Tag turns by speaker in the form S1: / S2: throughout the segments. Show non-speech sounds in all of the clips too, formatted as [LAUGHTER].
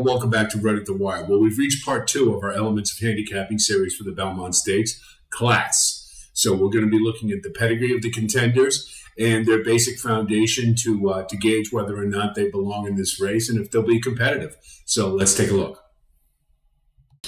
S1: Welcome back to at the Wire. Well, we've reached part two of our Elements of Handicapping series for the Belmont Stakes class. So, we're going to be looking at the pedigree of the contenders and their basic foundation to, uh, to gauge whether or not they belong in this race and if they'll be competitive. So, let's take a look.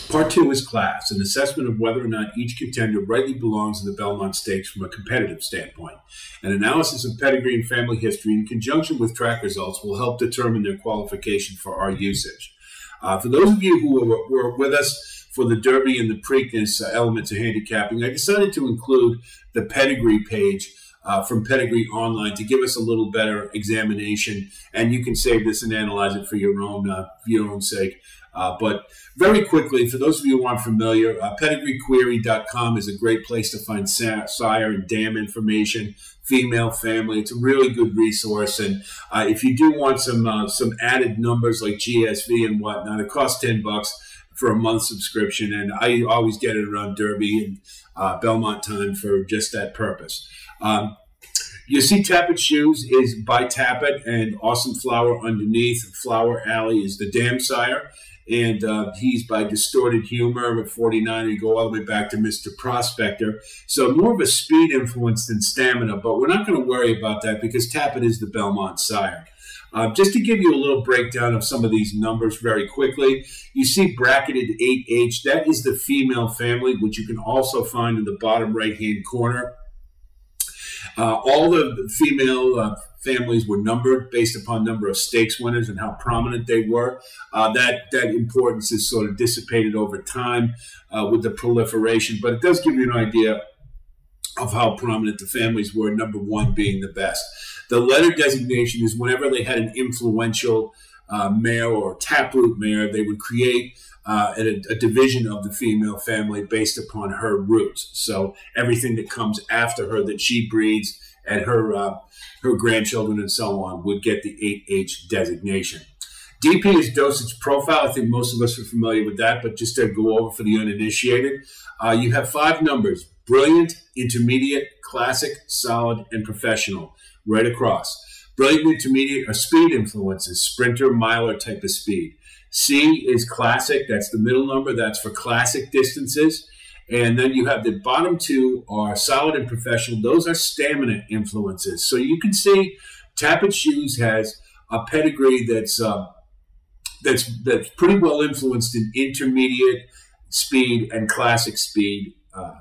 S1: Part two is class, an assessment of whether or not each contender rightly belongs in the Belmont Stakes from a competitive standpoint. An analysis of pedigree and family history in conjunction with track results will help determine their qualification for our usage. Uh, for those of you who were, were, with us for the Derby and the Preakness uh, elements of handicapping, I decided to include the pedigree page uh, from Pedigree Online to give us a little better examination. And you can save this and analyze it for your own uh, for your own sake. Uh, but very quickly, for those of you who aren't familiar, uh, pedigreequery.com is a great place to find sire and dam information, female family. It's a really good resource. And uh, if you do want some uh, some added numbers like GSV and whatnot, it costs 10 bucks for a month subscription. And I always get it around Derby and uh, Belmont time for just that purpose. Um, you see Tapit Shoes is by Tapit and Awesome Flower underneath. Flower Alley is the dam sire. And uh, he's by Distorted Humor at 49. You go all the way back to Mr. Prospector. So more of a speed influence than stamina, but we're not going to worry about that because Tapit is the Belmont sire. Uh, just to give you a little breakdown of some of these numbers very quickly, you see bracketed 8H. That is the female family, which you can also find in the bottom right hand corner. Uh, all the female uh, families were numbered based upon number of stakes winners and how prominent they were. Uh, that that importance is sort of dissipated over time uh, with the proliferation, but it does give you an idea of how prominent the families were. Number one being the best. The letter designation is whenever they had an influential uh, mare or taproot mare, they would create uh, a, a, division of the female family based upon her roots. So everything that comes after her that she breeds and her uh, her grandchildren and so on would get the 8H designation. DP is dosage profile. I think most of us are familiar with that, but just to go over for the uninitiated, uh, you have five numbers brilliant, intermediate, classic, solid, and professional right across. Brilliant intermediate are speed influences, sprinter, miler type of speed. C is classic, that's the middle number, that's for classic distances. And then you have the bottom two are solid and professional. Those are stamina influences. So you can see Tapit Shoes has a pedigree that's uh, that's that's pretty well influenced in intermediate speed and classic speed. Uh,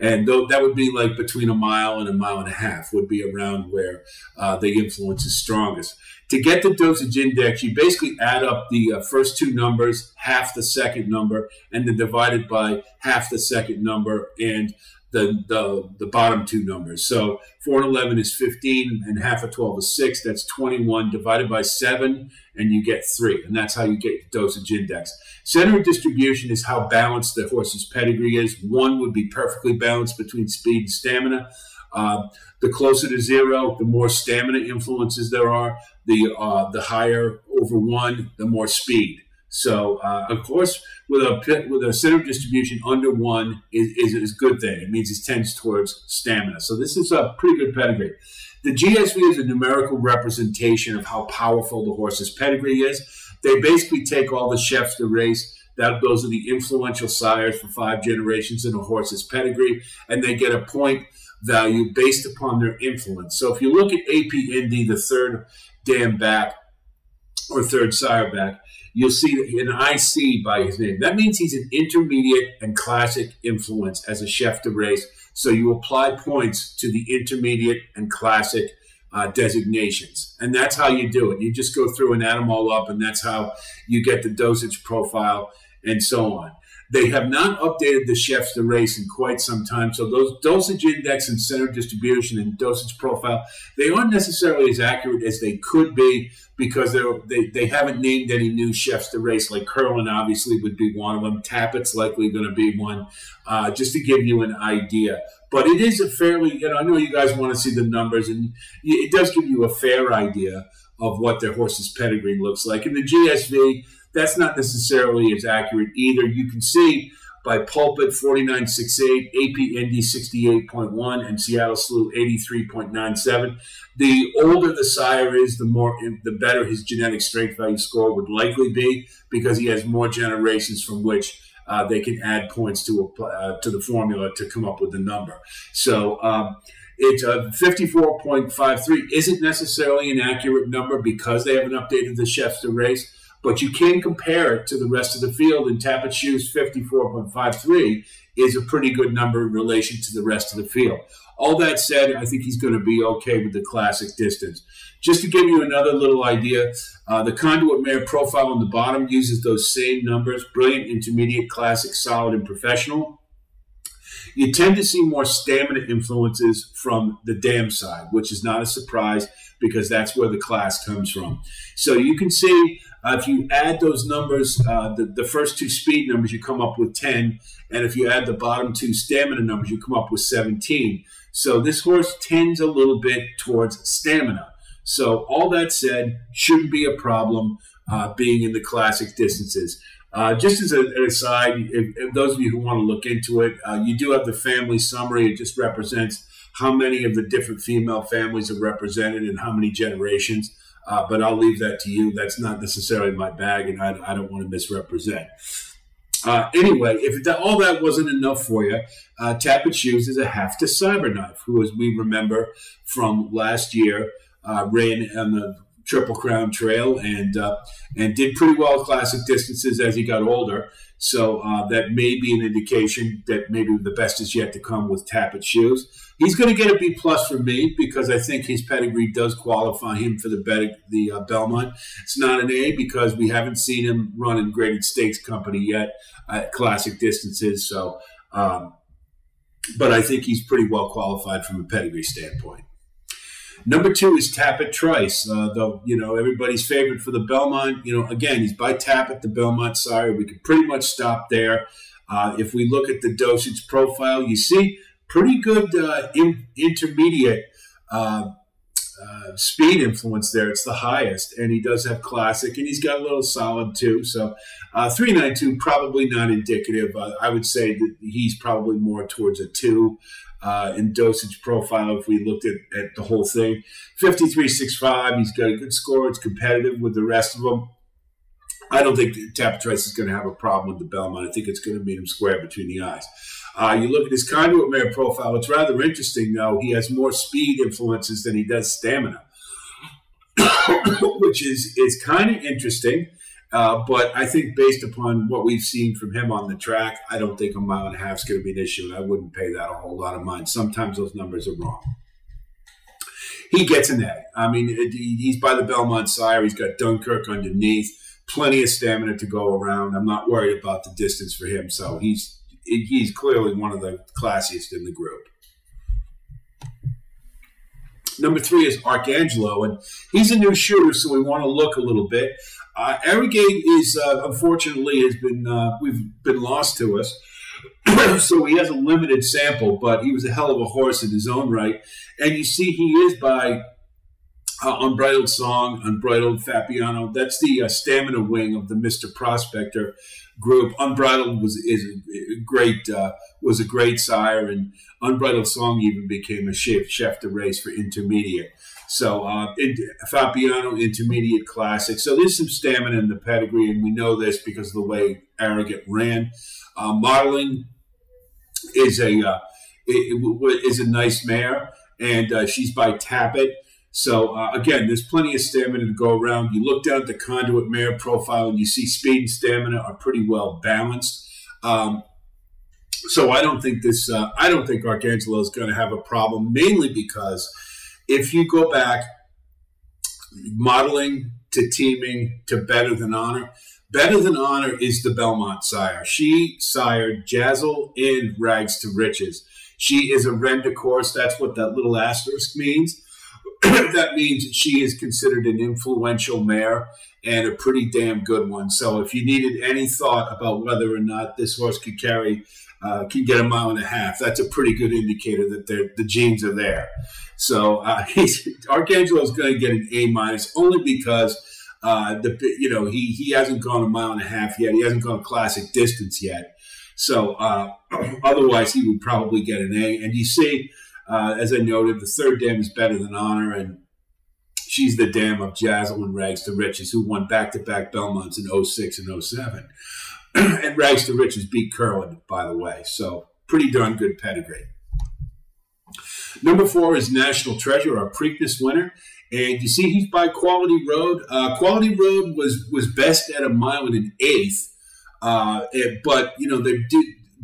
S1: and th- that would be like between a mile and a mile and a half would be around where uh, the influence is strongest. To get the dosage index, you basically add up the uh, first two numbers, half the second number, and then divide it by half the second number and the, the, the bottom two numbers. So 4 and 11 is 15, and half of 12 is 6. That's 21 divided by 7, and you get 3. And that's how you get the dosage index. Center of distribution is how balanced the horse's pedigree is. One would be perfectly balanced between speed and stamina. Uh, the closer to zero, the more stamina influences there are. The uh, the higher over one, the more speed. So uh, of course, with a pit, with a center distribution under one is, is, is a good thing. It means it tends towards stamina. So this is a pretty good pedigree. The GSV is a numerical representation of how powerful the horse's pedigree is. They basically take all the chefs de race that those are the influential sires for five generations in a horse's pedigree, and they get a point value based upon their influence. So if you look at AP Indy, the third dam back or third sire back, you'll see an IC by his name. That means he's an intermediate and classic influence as a chef de race. So you apply points to the intermediate and classic uh, designations. And that's how you do it. You just go through and add them all up, and that's how you get the dosage profile and so on. They have not updated the chefs de race in quite some time. So those dosage index and center distribution and dosage profile, they aren't necessarily as accurate as they could be because they they haven't named any new chefs de race. Like Curlin obviously would be one of them. Tapit's likely going to be one, uh, just to give you an idea. But it is a fairly, you know, I know you guys want to see the numbers, and it does give you a fair idea of what their horse's pedigree looks like. In the GSV, that's not necessarily as accurate either. You can see by Pulpit 4968, AP Indy 68.1, and Seattle Slew 83.97. The older the sire is, the more the better his genetic strength value score would likely be because he has more generations from which uh, they can add points to a, uh, to the formula to come up with the number. So um, it's a 54.53 isn't necessarily an accurate number because they haven't updated the chefs de race, but you can compare it to the rest of the field. And Tapit Shoes 54.53 is a pretty good number in relation to the rest of the field. All that said, I think he's going to be okay with the classic distance. Just to give you another little idea, uh, the conduit mare profile on the bottom uses those same numbers brilliant, intermediate, classic, solid, and professional you tend to see more stamina influences from the dam side, which is not a surprise because that's where the class comes from. So you can see uh, if you add those numbers, uh, the, the first two speed numbers, you come up with 10. And if you add the bottom two stamina numbers, you come up with 17. So this horse tends a little bit towards stamina. So all that said, shouldn't be a problem uh, being in the classic distances. Uh, just as a, an aside, if, if, those of you who want to look into it, uh, you do have the family summary. It just represents how many of the different female families are represented and how many generations. Uh, but I'll leave that to you. That's not necessarily my bag, and I, I don't want to misrepresent. Uh, anyway, if that, all that wasn't enough for you, uh, Tapit Shoes is a half to Cyberknife, who, as we remember from last year, uh, ran on the Triple Crown Trail and uh, and did pretty well classic distances as he got older. So uh, that may be an indication that maybe the best is yet to come with Tapit shoes. He's going to get a B plus from me because I think his pedigree does qualify him for the the uh, Belmont. It's not an A because we haven't seen him run in graded stakes company yet at classic distances. So, um, but I think he's pretty well qualified from a pedigree standpoint. Number two is Tapit Trice, uh, you know everybody's favorite for the Belmont. You know, again, he's by Tapit, the Belmont sire. We could pretty much stop there. Uh, if we look at the dosage profile, you see pretty good uh, in, intermediate uh, uh, speed influence there. It's the highest, and he does have classic, and he's got a little solid too. So uh, three nine two probably not indicative. I would say that he's probably more towards a two uh, in dosage profile if we looked at, at the whole thing. 53.65, he's got a good score. It's competitive with the rest of them. I don't think Tapit Trice is going to have a problem with the Belmont. I think it's going to meet him square between the eyes. Uh, you look at his conduit mare profile. It's rather interesting, though. He has more speed influences than he does stamina, [COUGHS] which is is kind of interesting. Uh, but I think based upon what we've seen from him on the track, I don't think a mile and a half is going to be an issue, and I wouldn't pay that a whole lot of mind. Sometimes those numbers are wrong. He gets an A. I mean, he's by the Belmont sire. He's got Dunkirk underneath, plenty of stamina to go around. I'm not worried about the distance for him, so he's he's clearly one of the classiest in the group. Number three is Arcangelo, and he's a new shooter, so we want to look a little bit. Uh, Arrogate is uh, unfortunately has been uh, we've been lost to us, [CLEARS THROAT] so he has a limited sample. But he was a hell of a horse in his own right, and you see he is by uh, Unbridled Song, Unbridled Fappiano. That's the uh, stamina wing of the Mister Prospector group. Unbridled was is a great uh, was a great sire, and Unbridled Song even became a chef chef de race for intermediate. So uh, Fappiano Intermediate Classic. So there's some stamina in the pedigree, and we know this because of the way Arrogate ran. Uh, modeling is a uh, is a nice mare, and uh, she's by Tapit. So uh, again, there's plenty of stamina to go around. You look down at the conduit mare profile, and you see speed and stamina are pretty well balanced. Um, so I don't think this. Uh, I don't think Arcangelo is going to have a problem, mainly because if you go back modeling to Teeming to better than honor, better than honor is the Belmont sire. She sired Jazil in Rags to Riches. She is a reine de course. That's what that little asterisk means. That means that she is considered an influential mare and a pretty damn good one. So if you needed any thought about whether or not this horse could carry uh, can get a mile and a half. That's a pretty good indicator that the genes are there. So uh, [LAUGHS] he's, Arcangelo is going to get an A minus only because uh, the you know he he hasn't gone a mile and a half yet. He hasn't gone classic distance yet. So uh, [CLEARS THROAT] otherwise, he would probably get an A. And you see, uh, as I noted, the third dam is better than honor, and she's the dam of and Rags to Riches, who won back-to-back Belmonts in 06 and 07. [CLEARS THROAT] and Rags to Riches beat Curlin, by the way. So pretty darn good pedigree. Number four is National Treasure, our Preakness winner. And you see, he's by Quality Road. Uh, Quality Road was was best at a mile and an eighth, uh, it, but you know they're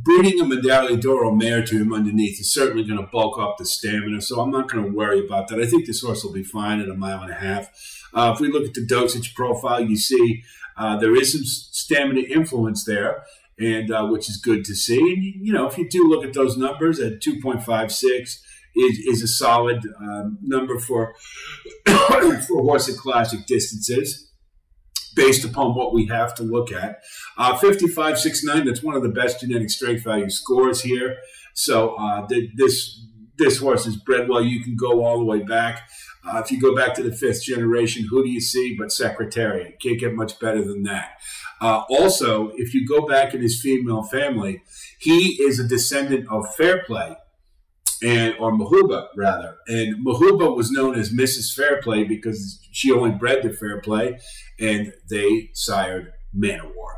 S1: breeding a Medaglia d'Oro mare to him underneath is certainly going to bulk up the stamina. So I'm not going to worry about that. I think this horse will be fine at a mile and a half. Uh, if we look at the dosage profile, you see uh, there is some stamina influence there and uh, which is good to see. And you know, if you do look at those numbers at 2.56, is, is a solid um, number for [COUGHS] for horse and classic distances based upon what we have to look at. Uh, 55, 69, that's one of the best genetic strength value scores here. So uh, this this horse is bred well. You can go all the way back. Uh, if you go back to the fifth generation, who do you see but Secretariat? Can't get much better than that. Uh, also, if you go back in his female family, he is a descendant of Fairplay, and or Mahubah rather. And Mahubah was known as Mrs. Fairplay because she only bred to Fairplay, and they sired Man o' War.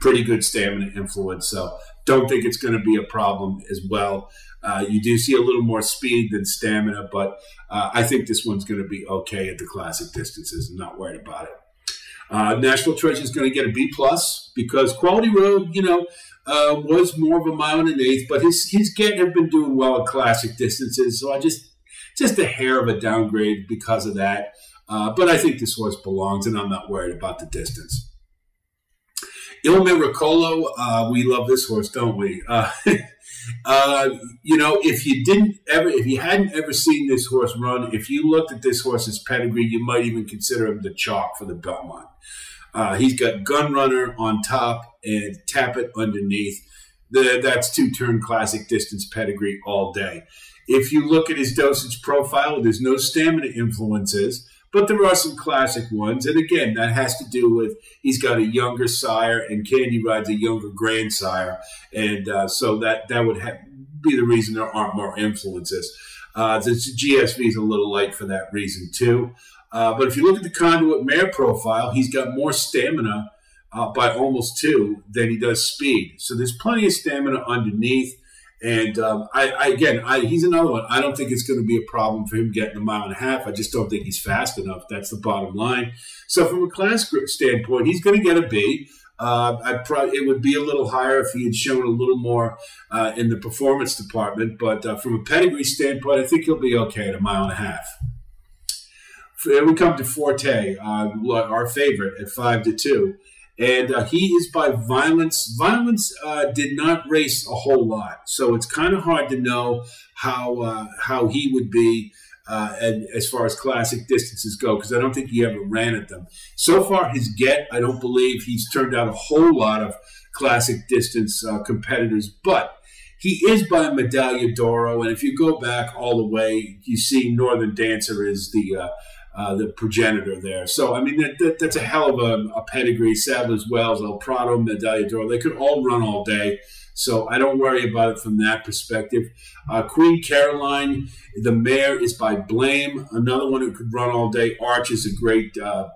S1: Pretty good stamina influence, so don't think it's going to be a problem as well. Uh, you do see a little more speed than stamina, but uh, I think this one's going to be okay at the classic distances. I'm not worried about it. Uh, National Treasure is going to get a B plus because Quality Road, you know, uh, was more of a mile and an eighth, but his his get have been doing well at classic distances. So I just just a hair of a downgrade because of that. Uh, but I think this horse belongs, and I'm not worried about the distance. Il Miracolo, uh, we love this horse, don't we? [LAUGHS] Uh, uh, you know, if you didn't ever, if you hadn't ever seen this horse run, if you looked at this horse's pedigree, you might even consider him the chalk for the Belmont. Uh, he's got Gun Runner on top and Tapit underneath. The, that's two turn classic distance pedigree all day. If you look at his dosage profile, there's no stamina influences, but there are some classic ones. And again, that has to do with he's got a younger sire and Candy Ride's a younger grandsire. And uh, so that, that would be the reason there aren't more influences. Uh, the GSV is a little light for that reason, too. Uh, but if you look at the conduit mare profile, he's got more stamina uh, by almost two than he does speed. So there's plenty of stamina underneath. And um, I, I, again, I, he's another one. I don't think it's going to be a problem for him getting a mile and a half. I just don't think he's fast enough. That's the bottom line. So from a class group standpoint, he's going to get a B. Uh, I probably it would be a little higher if he had shown a little more uh, in the performance department. But uh, from a pedigree standpoint, I think he'll be okay at a mile and a half. We come to Forte, uh, our favorite at five to two and uh, he is by Violence. Violence uh, did not race a whole lot, so it's kind of hard to know how uh, how he would be uh, as far as classic distances go because I don't think he ever ran at them. So far, his get, I don't believe he's turned out a whole lot of classic distance uh, competitors, but. He is by Medaglia d'Oro, and if you go back all the way, you see Northern Dancer is the uh, the progenitor there. So, I mean, that, that, that's a hell of a, a pedigree. Sadler's Wells, El Prado, Medaglia d'Oro, they could all run all day. So I don't worry about it from that perspective. Uh, Queen Caroline, the mare is by Blame, another one who could run all day. Arch is a great uh,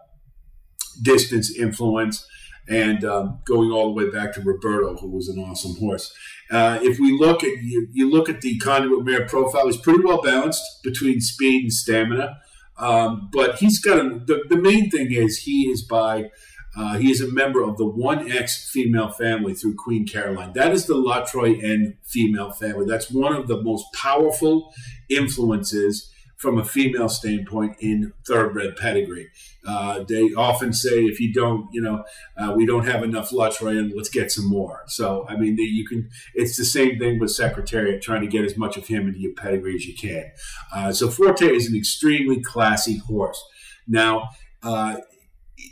S1: distance influence. And um, going all the way back to Roberto, who was an awesome horse. Uh, if we look at you, you look at the conduit mare profile, he's pretty well balanced between speed and stamina. Um, but he's got a, the, the main thing is he is by uh, he is a member of the 1X female family through Queen Caroline. That is the La Troienne female family. That's one of the most powerful influences from a female standpoint in thoroughbred pedigree. Uh, they often say, if you don't, you know, uh, we don't have enough La Troienne let's get some more. So, I mean, you can, it's the same thing with Secretariat, trying to get as much of him into your pedigree as you can. Uh, so Forte is an extremely classy horse. Now, uh,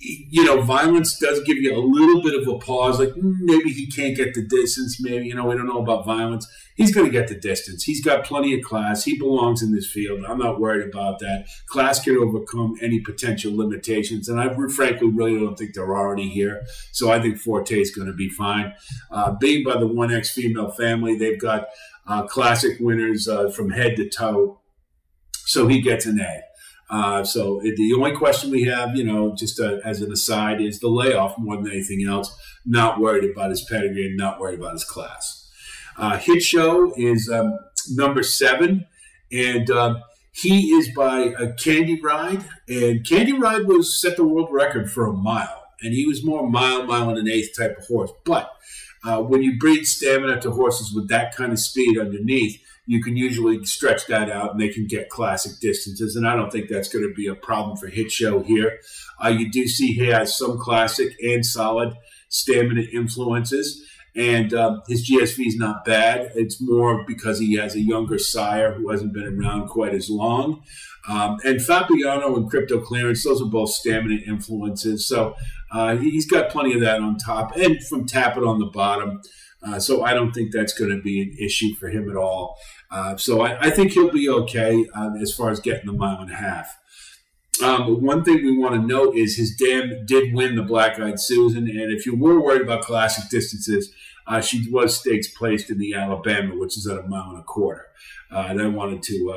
S1: you know, violence does give you a little bit of a pause. Like mm, maybe he can't get the distance. Maybe you know we don't know about violence. He's going to get the distance. He's got plenty of class. He belongs in this field. I'm not worried about that. Class can overcome any potential limitations, and I frankly really don't think they're already here. So I think Forte is going to be fine. Uh, being by the one X female family, they've got uh, classic winners uh, from head to toe. So he gets an A. Uh, so the only question we have, you know, just uh, as an aside, is the layoff more than anything else. Not worried about his pedigree and not worried about his class. Uh, Hit Show is um, number seven, and um, he is by a Candy Ride, and Candy Ride was set the world record for a mile, and he was more mile, mile and an eighth type of horse. But uh, when you breed stamina to horses with that kind of speed underneath, you can usually stretch that out and they can get classic distances. And I don't think that's going to be a problem for Hit Show here. Uh, you do see he has some classic and solid stamina influences. And um, his GSV is not bad. It's more because he has a younger sire who hasn't been around quite as long. Um, and Fappiano and Cryptoclearance, those are both stamina influences. So uh, he's got plenty of that on top and from Tapit on the bottom. Uh, so I don't think that's going to be an issue for him at all. Uh, so I, I, think he'll be okay uh, as far as getting a mile and a half. Um, one thing we want to note is his dam did win the Black Eyed Susan, and if you were worried about classic distances, uh, she was stakes placed in the Alabama, which is at a mile and a quarter. Uh, and I wanted to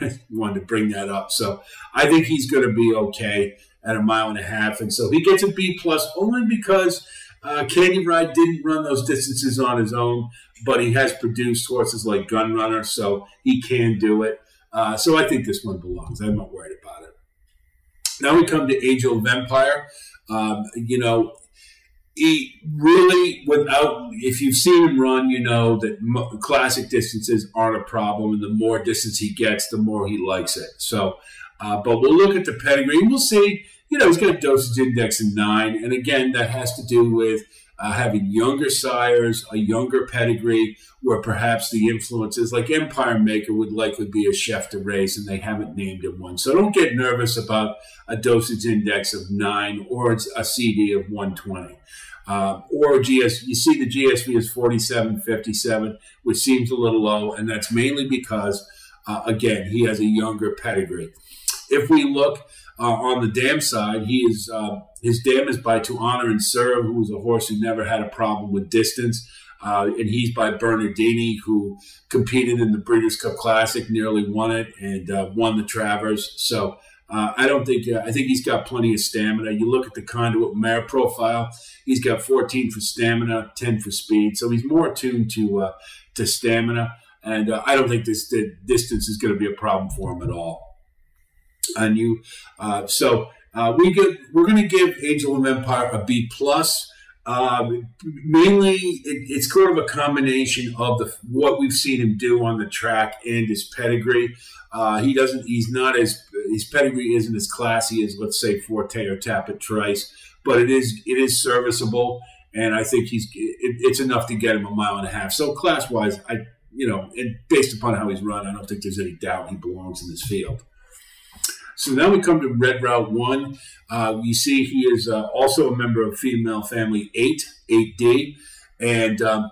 S1: uh, [LAUGHS] wanted to bring that up. So I think he's going to be okay at a mile and a half, and so he gets a B plus only because uh, Candy Ride didn't run those distances on his own, but he has produced horses like Gun Runner, so he can do it. Uh, so I think this one belongs. I'm not worried about it. Now we come to Angel of Empire. Um, you know, he really, without, if you've seen him run, you know that classic distances aren't a problem, and the more distance he gets, the more he likes it. So, uh, but we'll look at the pedigree we'll see you know, he's got a dosage index of nine. And again, that has to do with uh, having younger sires, a younger pedigree, where perhaps the influences, like Empire Maker, would likely be a chef de race, and they haven't named him one. So don't get nervous about a dosage index of nine or a CD of 120. Uh, or GS, you see the GSV is 47.57, which seems a little low, and that's mainly because, uh, again, he has a younger pedigree. If we look uh, on the dam side, he is uh, his dam is by To Honor and Serve, who was a horse who never had a problem with distance. Uh, and he's by Bernardini, who competed in the Breeders' Cup Classic, nearly won it, and uh, won the Travers. So uh, I don't think uh, I think he's got plenty of stamina. You look at the conduit mare profile; he's got 14 for stamina, 10 for speed, so he's more attuned to to stamina. And I don't think this distance is going to be a problem for him at all and you. Uh, so uh, we get, we're going to give Angel of Empire a B plus. Uh, mainly, it, it's sort of a combination of the what we've seen him do on the track and his pedigree. Uh, he doesn't. He's not as his pedigree isn't as classy as let's say Forte or Tapit Trice, but it is it is serviceable, and I think he's it, it's enough to get him a mile and a half. So class wise, I you know, and based upon how he's run, I don't think there's any doubt he belongs in this field. So now we come to Red Route 1. Uh, see he is uh, also a member of female family 8, 8D. And um,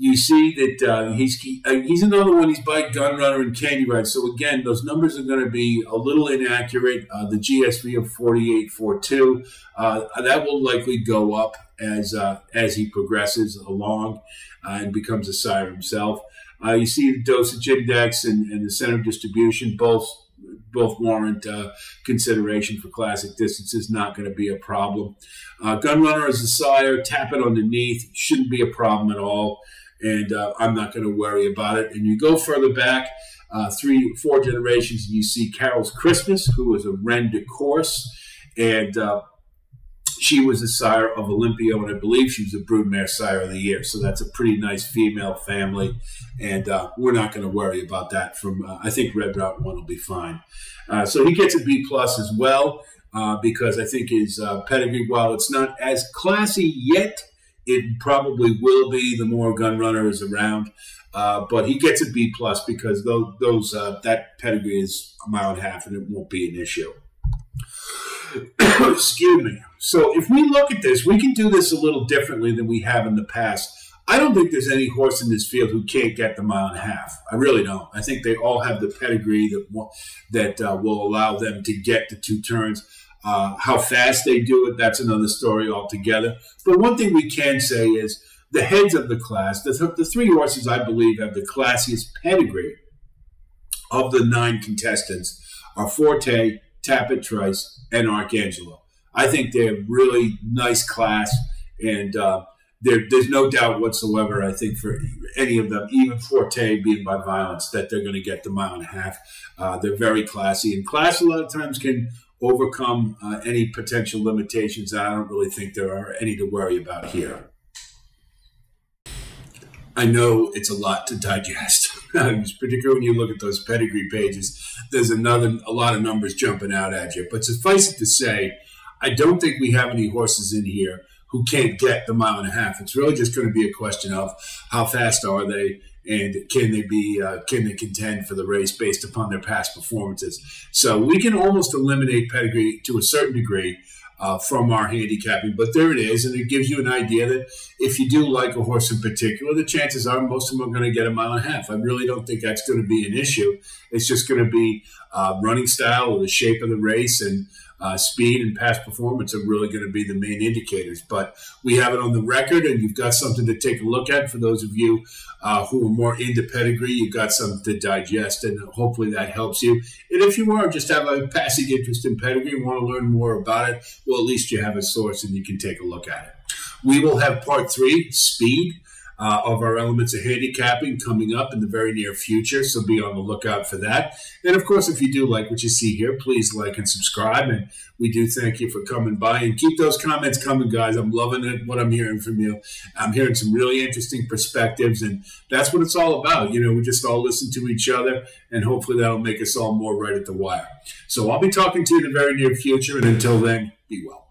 S1: you see that uh, he's he, uh, he's another one. He's by Gun Runner and Candy Ride. So again, those numbers are going to be a little inaccurate. Uh, the GSV of 4842 uh, that will likely go up as uh, as he progresses along uh, and becomes a sire himself. you see the dosage index and, and the center of distribution both both warrant uh, consideration for classic distances. Not going to be a problem. Uh, Gun Runner as a sire, Tapit underneath, shouldn't be a problem at all. And uh, I'm not going to worry about it. And you go further back, uh, three, four generations, and you see Carol's Christmas, who was a Reine de Course. And uh, she was a sire of Olympio, and I believe she was a broodmare sire of the year. So that's a pretty nice female family, and uh, we're not going to worry about that. From uh, I think Red Route One will be fine. Uh, so he gets a B plus as well uh, because I think his uh, pedigree, while it's not as classy yet, it probably will be the more Gun Runner is around. Uh, but he gets a B plus because those, those that pedigree is a mile and a half, and it won't be an issue. [COUGHS] Excuse me. So if we look at this, we can do this a little differently than we have in the past. I don't think there's any horse in this field who can't get the mile and a half. I really don't. I think they all have the pedigree that that uh, will allow them to get the two turns. Uh, how fast they do it, that's another story altogether. But one thing we can say is the heads of the class, the, th- the three horses I believe have the classiest pedigree of the nine contestants are Forte, Tapit Trice, and Arcangelo. I think they're really nice class, and uh, there, there's no doubt whatsoever. I think for any of them, even Forte being by violence, that they're going to get the mile and a half. Uh, they're very classy, and class a lot of times can overcome uh, any potential limitations. I don't really think there are any to worry about here. I know it's a lot to digest, [LAUGHS] particularly when you look at those pedigree pages. There's another a lot of numbers jumping out at you. But suffice it to say, I don't think we have any horses in here who can't get the mile and a half. It's really just going to be a question of how fast are they and can they be uh, can they contend for the race based upon their past performances. So we can almost eliminate pedigree to a certain degree. Uh, from our handicapping, but there it is, and it gives you an idea that if you do like a horse in particular, the chances are most of them are going to get a mile and a half. I really don't think that's going to be an issue. It's just going to be uh, running style or the shape of the race and uh, speed and past performance are really going to be the main indicators. But we have it on the record, and you've got something to take a look at for those of you uh, who are more into pedigree. You've got something to digest, and hopefully that helps you. And if you are just have a passing interest in pedigree want to learn more about it, well, at least you have a source and you can take a look at it. We will have part three, speed uh, of our elements of handicapping coming up in the very near future. So be on the lookout for that. And of course, if you do like what you see here, please like and subscribe. And we do thank you for coming by and keep those comments coming, guys. I'm loving it, what I'm hearing from you. I'm hearing some really interesting perspectives, and that's what it's all about. You know, we just all listen to each other, and hopefully that'll make us all more right at the wire. So I'll be talking to you in the very near future. And until then, be well.